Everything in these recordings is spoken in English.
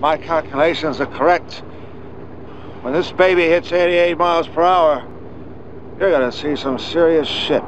my calculations are correct, when this baby hits 88 miles per hour, you're gonna see some serious shit.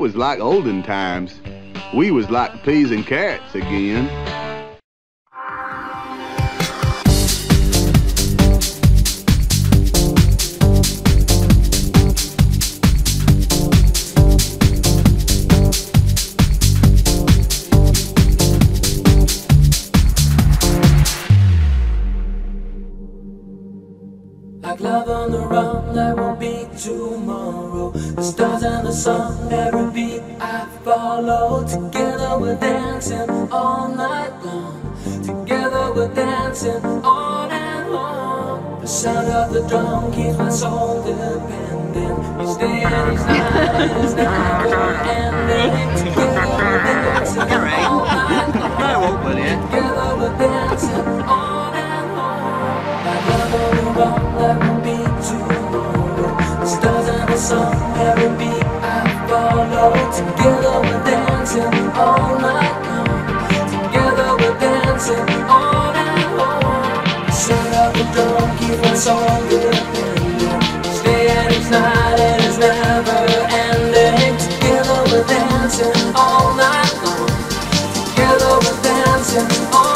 Was like olden times. We was like peas and carrots again. Like love on the run, there won't be tomorrow. The stars and the sun, every low. Together we're dancing all night long. Together we're dancing on and on. The sound of the drum keeps my soul dependent. Each day and each night is never ending. it's all good tonight—it is never ending. Together we're dancing all night long. Together we're dancing all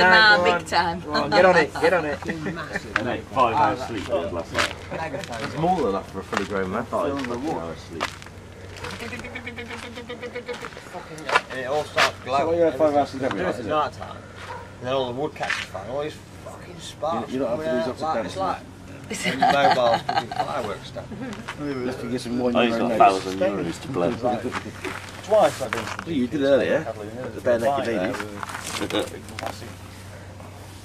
Mar big time. Get on it, get on it. Five hours sleep last night. It's more than enough for a fully grown man. Five hours sleep. And it all starts glowing. So you had five hours sleep every night, it at is it? night time. And then all the wood catches fire. All these fucking sparks. You don't have to coming do out this like, It's down, like mobiles putting fireworks stuff. Let's get some more Oh, in he's a thousand euros to blow. Twice I've been. You did earlier, at the Bare Naked Ladies.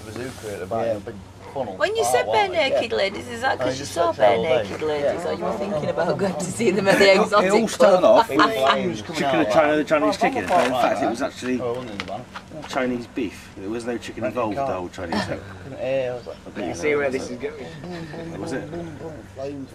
Bazooka at the back, a big funnel. When you Oh, said wow, bare yeah. naked ladies, is that because you saw bare naked ladies, Yeah. or you were thinking about going to see them at the exotic It all club? started off with Flames chicken out and China, the Chinese chicken. Oh, But in like fact, it was actually Oh, it wasn't in the van. Chinese beef. There was no chicken Right, involved with the whole Chinese thing. Couldn't I was like, You see where this is going. Was it? flames.